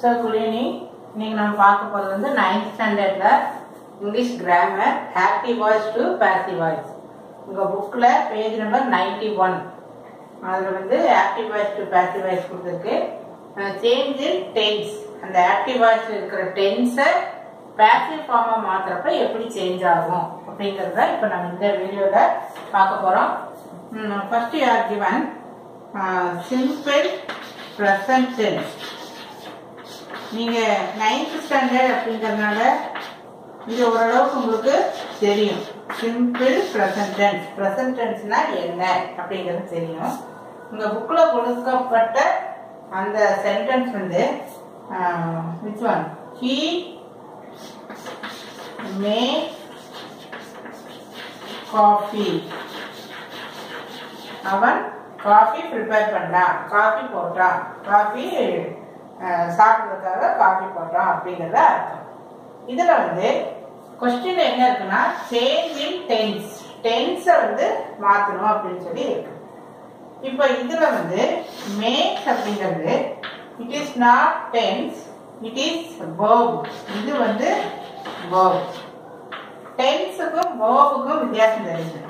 So evening இன்னைக்கு நம்ம பார்க்க போகிறது வந்து நைன்த் ஸ்டாண்டர்டில் English grammar active voice to passive voice உங்கள் புக்கில் பேஜ் நம்பர் நைன்டி ஒன் அதில் வந்து active voice to passive voice கொடுத்துருக்கு. சேஞ்ச் இன் டென்ஸ் அந்த ஆக்டிவ் வாய்ஸ் இருக்கிற டென்ஸை பேசிவ் ஃபார்மாக மாற்றுறப்ப எப்படி சேஞ்ச் ஆகும் அப்படிங்கிறத இப்போ நம்ம இந்த வீடியோவில் பார்க்க போகிறோம் first you are given simple present tense நீங்கள் நைன்த் ஸ்டாண்டர்ட் அப்படிங்கிறதுனால இது ஓரளவுக்கு உங்களுக்கு தெரியும். சிம்பிள் ப்ரெசன்ட் டென்ஸ் ப்ரெசன்ட் டென்ஸ்னா என்ன அப்படிங்கிறது தெரியும். உங்கள் புக்கில் கொடுக்கப்பட்ட அந்த சென்டென்ஸ் வந்து which one he may coffee அவன் காஃபி ப்ரிப்பேர் பண்ணா. காஃபி போட்டான் காஃபி சாப்பிட்றதுக்காக காஃபி போடுறோம் அப்படிங்கிறத அர்த்தம். இதில் வந்து கொஸ்டின் என்ன இருக்குன்னா சேஞ்ச் இன் டென்ஸ் டென்ஸை வந்து மாற்றணும் அப்படின்னு சொல்லி இருக்கு. இப்போ இதில் வந்து மேக்ஸ் அப்படிங்கிறது it is not tense it is verb இது வந்து வேர்ப் டென்ஸுக்கும் வேர்புக்கும் வித்தியாசம் தெரியுது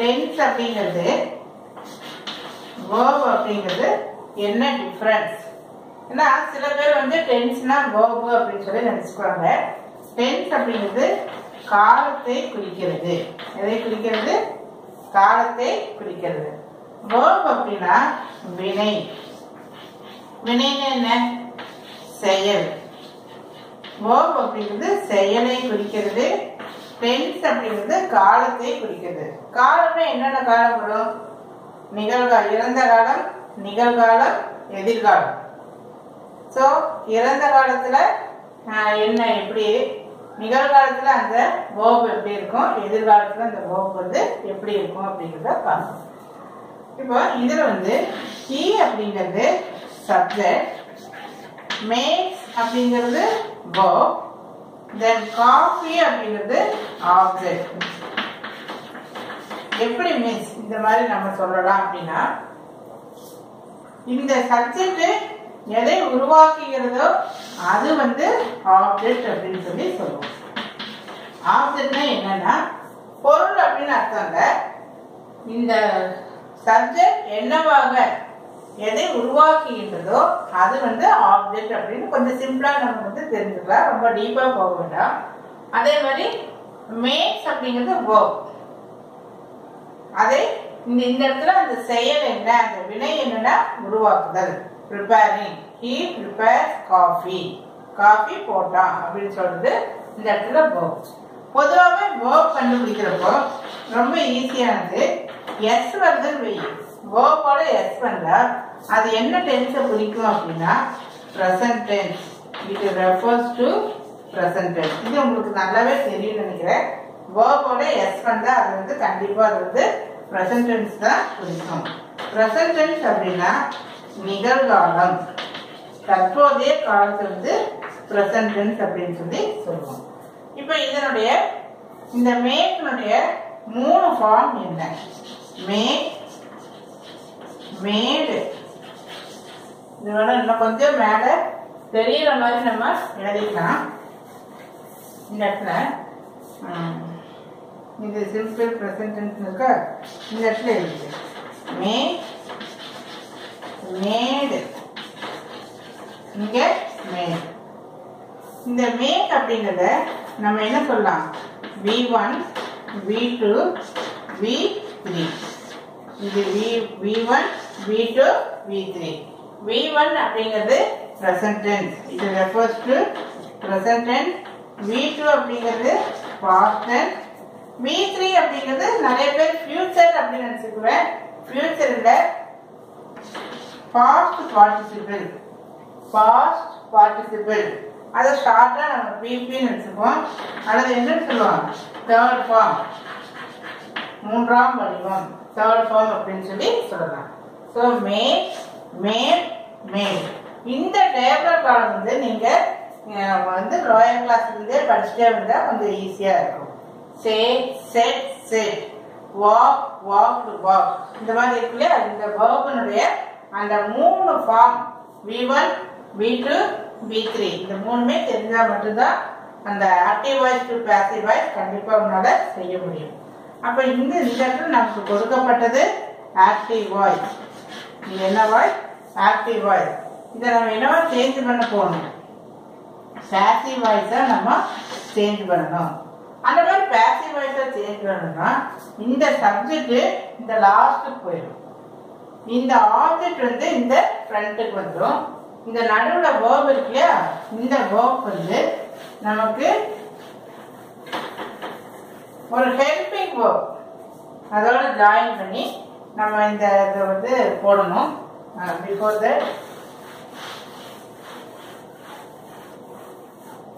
டென்ஸ் அப்படிங்கிறது வேர்ப் அப்படிங்கிறது என்ன டிஃப்ரென்ஸ் ஏன்னா சில பேர் வந்து டென்ஸ்னா கோபு அப்படின்னு சொல்லி நினச்சிக்குவாங்க. டென்ஸ் அப்படிங்கிறது காலத்தை குறிக்கிறது. எதை குறிக்கிறது? காலத்தை குறிக்கிறது. வேர்ப் அப்படின்னா வினை. வினைன்னு என்ன? செயல். வேர்ப் அப்படிங்கிறது செயலை குறிக்கிறது. டென்ஸ் அப்படிங்கிறது காலத்தை குறிக்கிறது. காலம்னா என்னென்ன காலம் வரும்? நிகழ்காலம் இறந்த காலம் நிகழ்காலம் எதிர்காலம். ஸோ இறந்த காலத்தில் என்ன எப்படி நிகழ்காலத்தில் அந்த வேர்ப் எப்படி இருக்கும்? எதிர்காலத்தில் அந்த வேர்ப் வந்து எப்படி இருக்கும் அப்படிங்கிறத பார்க்கணும் இப்போ இதில் வந்து ஹி அப்படிங்கிறது சப்ஜெக்ட் மேக்ஸ் அப்படிங்கிறது வேர்ப் தென் காஃபி அப்படிங்கிறது ஆப்ஜெக்ட் எப்படி மீன்ஸ் இந்த மாதிரி நம்ம சொல்லலாம் அப்படின்னா இந்த சப்ஜெக்ட் எதை உருவாக்குகிறதோ அது வந்து ஆப்ஜெக்ட் அப்படின்னு சொல்லி சொல்லுவோம். ஆப்ஜெக்ட்னா என்னன்னா பொருள் அப்படின்னு அர்த்தங்க இந்த சப்ஜெக்ட் என்னவாக எதை உருவாக்குகின்றதோ அது வந்து ஆப்ஜெக்ட் அப்படின்னு கொஞ்சம் சிம்பிளாக நம்ம வந்து தெரிஞ்சுக்கலாம். ரொம்ப டீப்பாக போக வேண்டாம். அதே மாதிரி மேக்ஸ் அப்படிங்கிறது வேர்க் அதை இந்த இந்த இடத்துல அந்த செயல் என்ன அந்த வினை என்னன்னா உருவாக்குதல். Preparing he prepare coffee coffee போட்டான் அப்படின்னு சொல்றது இந்த இடத்துல வேர்ப் பொதுவாகவே வேர்ப் கண்டுபிடிக்கிறப்போ ரொம்ப ஈஸியானது எஸ் வருதுன்னு வெய்யும் வேர்போட எஸ் வந்தால் அது என்ன டென்ஸை குறிக்கும் அப்படின்னா present tense it refers to present tense இது உங்களுக்கு நல்லாவே தெரியும்னு நினைக்கிறேன். வேர்போட எஸ் வந்தால் அது வந்து கண்டிப்பாக அது வந்து ப்ரெசன்ட் டென்ஸ் தான் குறிக்கும். ப்ரெசன்ட் டென்ஸ் அப்படின்னா நிகழ்காலம். தற்போதைய காலத்தை வந்து ப்ரெசன்ட் டென்ஸ் அப்படின்னு சொல்லி சொல்லுவோம். இப்போ இதனுடைய இந்த மேக்கினுடைய மூணு ஃபார்ம் என்ன? மேக் மேடு இதோட இன்னும் கொஞ்சம் மேலே தெரியற மாதிரி நம்ம எழுதிக்கலாம். இந்த இடத்துல இது சிம்பிள் ப்ரெசன்டென்ஸ் இருக்கா? இந்த இடத்துல இருக்கு மே மேடு. இங்க மேடு. இந்த மேட் அப்படிங்கிறத நம்ம என்ன சொல்லலாம்? V one V two V three இது V V one V two V three V one அப்படிங்கிறது ப்ரெசன்ட் டென்ஸ் இது refers to present tense V two அப்படிங்கிறது பாஸ்ட் டென்ஸ் வி த்ரீ அப்படிங்கிறது நிறைய பேர் ஃபியூச்சர் அப்படின்னு நினச்சிக்குவேன். ஃபியூச்சரில் பாஸ்ட் பார்ட்டிசிபிள் பாஸ்ட் பார்ட்டிசிபிள் அதை ஷார்ட்டாக நம்ம பிபின்னு வச்சுப்போம் அல்லது என்னன்னு சொல்லுவாங்க? தேர்ட் ஃபார்ம் மூன்றாம் வடிவம். தேர்ட் ஃபார்ம் அப்படின்னு சொல்லி சொல்லலாம். ஸோ மே மே மே இந்த டேபிள் காலம் வந்து நீங்கள் வந்து ட்ராயிங் கிளாஸ்லேருந்தே படிச்சுட்டே இருந்தால் கொஞ்சம் ஈஸியாக இருக்கும். Say said said walk walk walk இந்த மாதிரி இருக்குல்லையா இந்த வேர்பனுடைய அந்த மூணு form V one V two V three இந்த மூணுமே தெரிஞ்சா மட்டும்தான் அந்த active voice to passive voice கண்டிப்பாக உன்னால் செய்ய முடியும். அப்போ இந்த இந்த இடத்துல நமக்கு கொடுக்கப்பட்டது ஆக்டிவ் வாய்ஸ் இது என்ன வாய்ஸ் ஆக்டிவ் வாய்ஸ் இதை நம்ம என்னவா சேஞ்ச் பண்ண போகணும்? பேசிவ் வாய்ஸா நம்ம சேஞ்ச் பண்ணணும். அந்த மாதிரி பேசிவ் வாய்ஸா சேஞ்ச் பண்ணணும்னா இந்த சப்ஜெக்ட் இந்த லாஸ்ட்டுக்கு போயிடும். இந்த ஆப்ஜெக்ட் வந்து இந்த ஃப்ரண்ட்டுக்கு வந்துடும் இந்த நடுவில் வேர்ப் இருக்கு இல்லையா? இந்த வேர்ப் வந்து நமக்கு ஒரு ஹெல்பிங் வேர்ப் அதோட ஜாயின் பண்ணி நம்ம இந்த இதை வந்து போடணும். பிஃபோர் த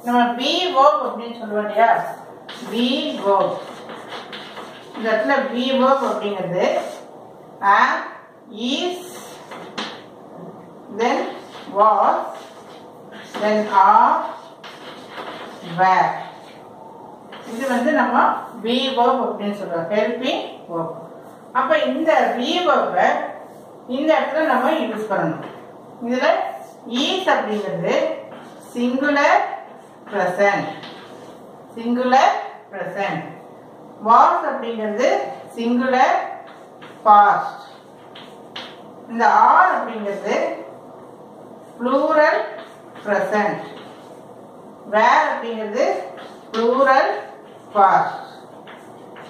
நம்ம பி வேர்ப் அப்படின்னு சொல்லுவோம் இல்லையா? பி வேர்ப் இந்த இடத்துல பி வேர்ப் அப்படிங்கிறது of is then was then are were. இது வந்து நம்ம வி verb அப்படின்னு சொல்றோம். Helping verb. அப்ப இந்த வி verb இந்த இடத்துல நம்ம யூஸ் பண்ணணும். இதுல ஈஸ் அப்படிங்கிறது singular present singular present was அப்படிங்கிறது சிங்குலர் பாஸ்ட் இந்த ஆர் அப்படிங்கிறது ப்ளூரல் ப்ரெசன்ட் வேர் அப்படிங்கிறது ப்ளூரல் பாஸ்ட்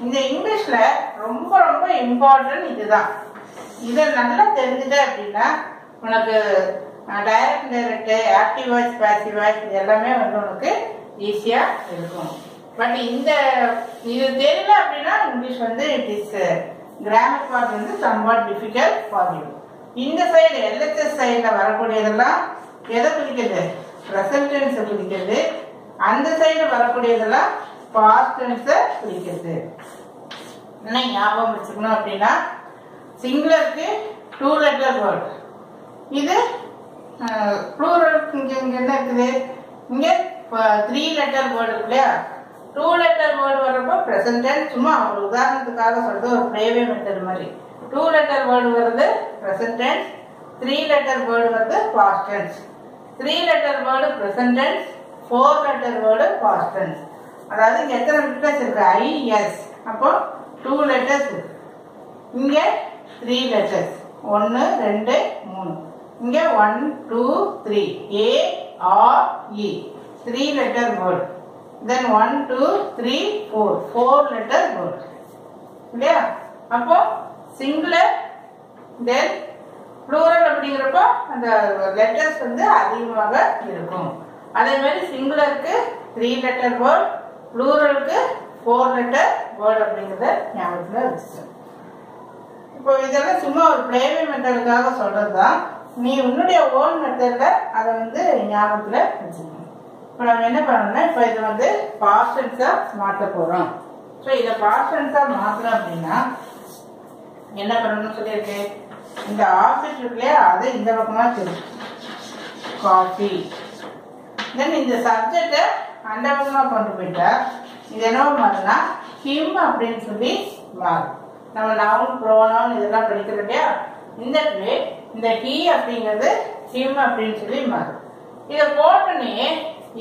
இந்த இங்கிலீஷில் ரொம்ப ரொம்ப இம்பார்ட்டன்ட் இதுதான். இதை நல்லா தெரிஞ்சுட்ட அப்படின்னா உனக்கு direct direct active voice passive voice இது எல்லாமே வந்து உனக்கு ஈஸியாக இருக்கும். பட் இந்த இது தெரியல அப்படின்னா இங்கிலீஷ் வந்து இட் இஸ் கிராமர் பார்ட் வந்து சம்வாட் டிஃபிகல்ட் ஃபார் யூ இந்த சைடு எல்ஹெச்எஸ் சைடில் வரக்கூடியதெல்லாம் எதை குறிக்கிறது ப்ரெசன்ட் டென்ஸை குறிக்கிறது அந்த சைடு வரக்கூடியதெல்லாம் பாஸ்ட் டென்ஸை குறிக்கிறது என்ன ஞாபகம் வச்சுக்கணும் அப்படின்னா சிங்குலருக்கு டூ லெட்டர் வேர்ட் இது ப்ளூரலுக்கு இங்கே இங்கே என்ன இருக்குது? இங்கே த்ரீ லெட்டர் வேர்டு இருக்கு இல்லையா? டூ லெட்டர் வேர்டு வர்றப்போ ப்ரெசன்ட் டென்ஸ் சும்மா ஒரு உதாரணத்துக்காக சொல்றது ஒரு ப்ளேவே மெத்தட் மாதிரி. டூ லெட்டர் வேர்டு வருது present tense three letter word வருது past tense three letter word present tense four letter word past tense அதாவது இங்கே எத்தனை லெட்டர்ஸ் இருக்கு ஐஎஸ் அப்போ டூ லெட்டர்ஸ் இங்கே த்ரீ லெட்டர்ஸ் ஒன்று ரெண்டு மூணு. இங்கே one two three A R E three letter word then one two three four four letter word இல்லையா அப்போ சிங்குலர் தென் ப்ளூரல் அப்படிங்கிறப்போ அந்த லெட்டர்ஸ் வந்து அதிகமாக இருக்கும். அதே மாதிரி சிங்குலருக்கு த்ரீ லெட்டர் வேர்ட் ப்ளூரலுக்கு ஃபோர் லெட்டர் வேர்ட் அப்படிங்கிறத ஞாபகத்தில் வச்சு இப்போ இதெல்லாம் சும்மா ஒரு பிளேவே மெத்தடுக்காக சொல்றது தான் நீ உன்னுடைய ஓன் மெத்தடில் அதை வந்து ஞாபகத்தில் வச்சுக்கணும் இப்போ நம்ம என்ன பண்ணணும்னா இப்போ இதை வந்து பாஸ்டன்ஸாக மாற்ற போகிறோம் ஸோ இதை பாஸ்டன்ஸாக மாற்றணும் அப்படின்னா என்ன பண்ணணும்னு சொல்லியிருக்கு? இந்த ஆஃபீஸ் இருக்குல்லையா அது இந்த பக்கமாக தெரியும் காஃபி தென் இந்த சப்ஜெக்டை அந்த பக்கமாக கொண்டு போயிட்டா இது என்ன மாறுனா ஹிம் அப்படின்னு சொல்லி மாறும் நம்ம நவுன் ப்ரோனவுன் இதெல்லாம் படிக்கிறோம் இல்லையா? இந்த வே இந்த ஹி அப்படிங்கிறது ஹிம் அப்படின்னு சொல்லி மாறும் இதை போட்டோன்னே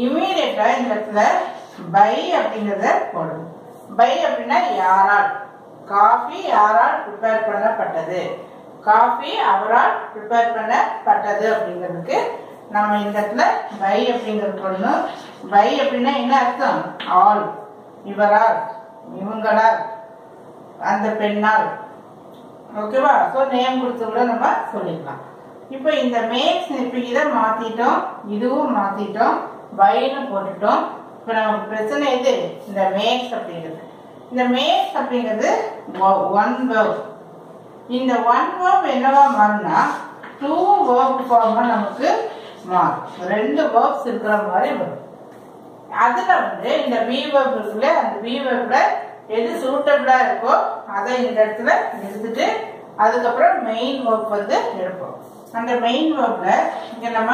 இமீடியட்டா இந்த இடத்துல பை அப்படிங்கிறத போடணும். பை அப்படின்னா யாரால்? காஃபி யாரால் ப்ரிப்பேர் பண்ணப்பட்டது? காஃபி அவரால் ப்ரிப்பேர் பண்ணப்பட்டது அப்படிங்கிறதுக்கு நம்ம இந்த இடத்துல பை அப்படிங்கிறது சொல்லணும். பை அப்படின்னா என்ன அர்த்தம்? ஆல் இவரால் இவங்களால் அந்த பெண்ணால். ஓகேவா ஸோ நேம் கொடுத்து கூட நம்ம சொல்லிக்கலாம். இப்போ இந்த மேக்ஸ் இப்போ இதை மாற்றிட்டோம் இதுவும் மாற்றிட்டோம் பைன்னு போட்டுட்டோம். இப்போ நமக்கு பிரச்சனை எது? இந்த மேக்ஸ் அப்படிங்கிறது. இந்த மேக்ஸ் அப்படிங்கிறது ஒன் வேர்ப் இந்த ஒன் வேர்ப் என்னவா மாறும்னா டூ வேர்ப் ஃபார்மா நமக்கு மாறும். ரெண்டு வேர்ப்ஸ் இருக்கிற மாதிரி வரும். அதுல வந்து இந்த வி வேர்ப் இருக்குல்ல அந்த வி வேர்ப்ல எது சூட்டபிளா இருக்கோ அதை இந்த இடத்துல எடுத்துட்டு அதுக்கப்புறம் மெயின் வேர்ப் வந்து எடுப்போம். அந்த மெயின் வேர்ப்ல இங்க நம்ம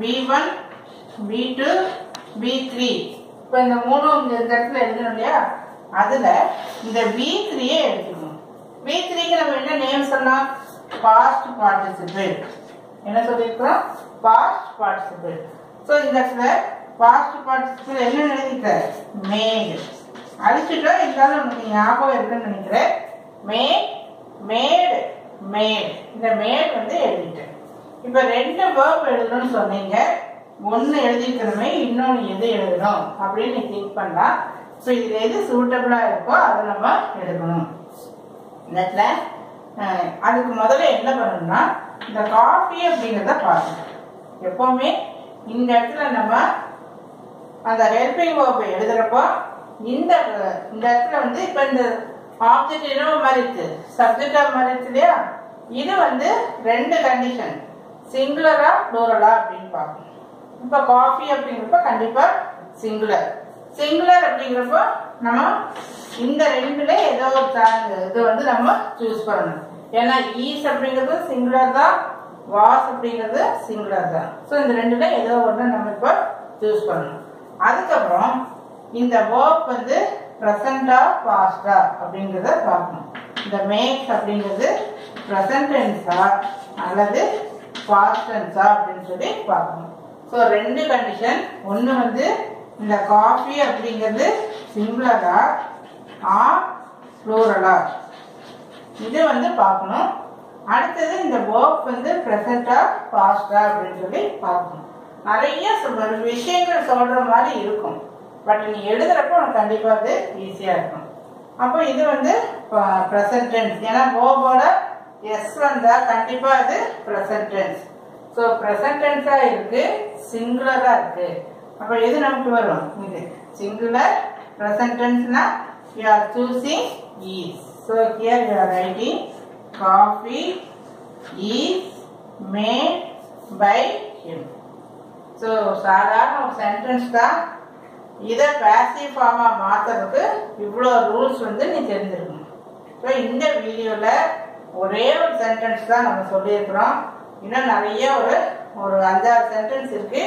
V one V two V three இப்போ இந்த மூணும் இந்த இடத்துல எழுதணும் இல்லையா? அதுல இந்த வி த்ரீயே எடுத்துக்கணும். வி த்ரீக்கு நம்ம என்ன நேம் சொன்னோம் பாஸ்ட் பார்ட்டிசிபிள் என்ன சொல்லியிருக்கிறோம் பாஸ்ட் பார்ட்டிசிபிள் ஸோ இந்த இடத்துல பாஸ்ட் பார்ட்டிசிபிள் என்ன எழுதிக்க மேடு அழிச்சிட்டோம் இருந்தாலும் நமக்கு ஞாபகம் இருக்குன்னு நினைக்கிறேன். மே மேடு மேடு இந்த மேடு வந்து எழுதிட்டேன். இப்போ ரெண்டு வேர்ப் எழுதணும்னு சொன்னீங்க. ஒன்று எழுதிக்கிறமே இன்னொன்று எது எழுதணும்? அப்படின்னு நீ திங்க் பண்ணலாம். ஸோ இதில் எது சூட்டபிளாக இருக்கோ அதை நம்ம எடுக்கணும். இந்த இடத்துல அதுக்கு முதல்ல என்ன பண்ணணும்னா இந்த காஃபி அப்படிங்கிறத பார்க்கணும் எப்போவுமே இந்த இடத்துல நம்ம அந்த ஹெல்பிங் வேர்பை எழுதுறப்போ இந்த இந்த இடத்துல வந்து இப்போ இந்த ஆப்ஜெக்ட் என்னவோ மறித்து சப்ஜெக்டாக மறித்து இல்லையா? இது வந்து ரெண்டு கண்டிஷன் சிங்குலரா டூரலா அப்படின்னு பார்க்கணும். இப்போ காஃபி அப்படிங்கிறப்ப கண்டிப்பாக சிங்குலர் சிங்குலர் அப்படிங்கிறப்போ நம்ம இந்த ரெண்டுல ஏதோ ஒரு தா- இது வந்து நம்ம சூஸ் பண்ணணும். ஏன்னா ஈஸ் அப்படிங்கிறது சிங்குலர் தான் வாஸ் அப்படிங்கிறது சிங்குலர் தான். ஸோ இந்த ரெண்டுல ஏதோ ஒன்று நம்ம இப்போ சூஸ் பண்ணணும். அதுக்கப்புறம் இந்த வேர்ப் வந்து ப்ரெசண்டா பாஸ்டா அப்படிங்கிறத பார்க்கணும். இந்த மேக்ஸ் அப்படிங்கிறது ப்ரெசன்ட் டென்ஸா அல்லது பாஸ்ட் டென்ஸா அப்படின்னு சொல்லி பார்க்கணும். ஸோ ரெண்டு கண்டிஷன் ஒன்று வந்து இந்த காஃபி அப்படிங்கிறது சிங்குலரா ஆ ப்ளூரலா இது வந்து பார்க்கணும். அடுத்தது இந்த வேர்க் வந்து ப்ரெசண்டா பாஸ்டா அப்படின்னு சொல்லி பார்க்கணும். நிறைய விஷயங்கள் சொல்ற மாதிரி இருக்கும். பட் நீ எழுதுறப்போ உனக்கு கண்டிப்பா அது ஈஸியா இருக்கும். அப்போ இது வந்து ப்ரெசன்ட் டென்ஸ் ஏன்னா வேர்போட எஸ் வந்தா கண்டிப்பா அது ப்ரெசன்ட் டென்ஸ் ஸோ ப்ரெசன்ட் டென்ஸா இருக்கு சிங்குலரா இருக்கு. அப்போ எது நமக்கு வரும்? இது singular present டென்ஸ்னா you are choosing is so here you are writing coffee is made by him so சாதாரண ஒரு சென்டென்ஸ் தான் இதை பேசிவ் ஃபார்மாக மாற்றுறதுக்கு இவ்வளோ ரூல்ஸ் வந்து நீ தெரிஞ்சிருக்கணும். ஸோ இந்த வீடியோவில் ஒரே ஒரு சென்டென்ஸ் தான் நம்ம சொல்லியிருக்கிறோம். இன்னும் நிறைய ஒரு ஒரு அஞ்சாறு சென்டென்ஸ் இருக்குது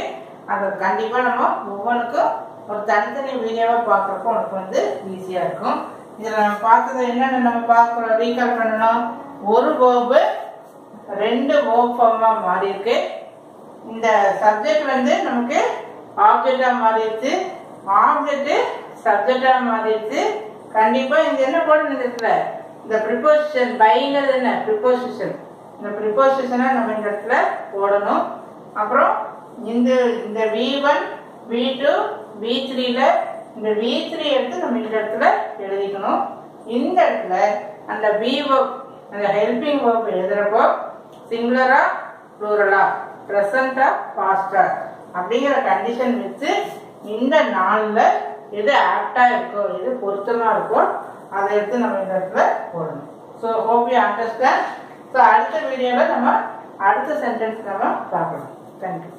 அது கண்டிப்பாக நம்ம ஒவ்வொன்றுக்கும் ஒரு தனித்தனி வீடியோவாக பார்க்குறப்போ உனக்கு வந்து ஈஸியாக இருக்கும். இதில் நம்ம பார்த்தது என்னென்ன நம்ம பார்க்குறோம் ரீகால் பண்ணணும். ஒரு கோபு ரெண்டு ஓஃபார்மாக மாறி இருக்கு இந்த சப்ஜெக்ட் வந்து நமக்கு ஆப்ஜெக்டாக மாறிடுச்சு ஆப்ஜெக்ட் சப்ஜெக்டாக மாறிடுச்சு கண்டிப்பாக இந்த என்ன போடணும் இந்த இடத்துல இந்த ப்ரிப்போசிஷன் பைங்கிறது என்ன? ப்ரிப்போசிஷன் இந்த ப்ரிப்போசிஷனை நம்ம இந்த இடத்துல போடணும். அப்புறம் இந்த இந்த V one V two V த்ரீல இந்த வி த்ரீ எடுத்து நம்ம இந்த இடத்துல எழுதிக்கணும். இந்த இடத்துல அந்த வி ஒர்க் அந்த ஹெல்பிங் ஒர்க் எழுதுறப்போ சிங்குலரா ப்ளூரலா ப்ரெசண்டா பாஸ்டா அப்படிங்கிற கண்டிஷன் வச்சு இந்த நாளில் எது ஆப்டா இருக்கோ எது பொருத்தமா இருக்கோ அதை எடுத்து நம்ம இந்த இடத்துல போடணும். So hope you understand so அடுத்த வீடியோவில் நம்ம அடுத்த சென்டென்ஸ் நம்ம பார்க்கணும் தேங்க்யூ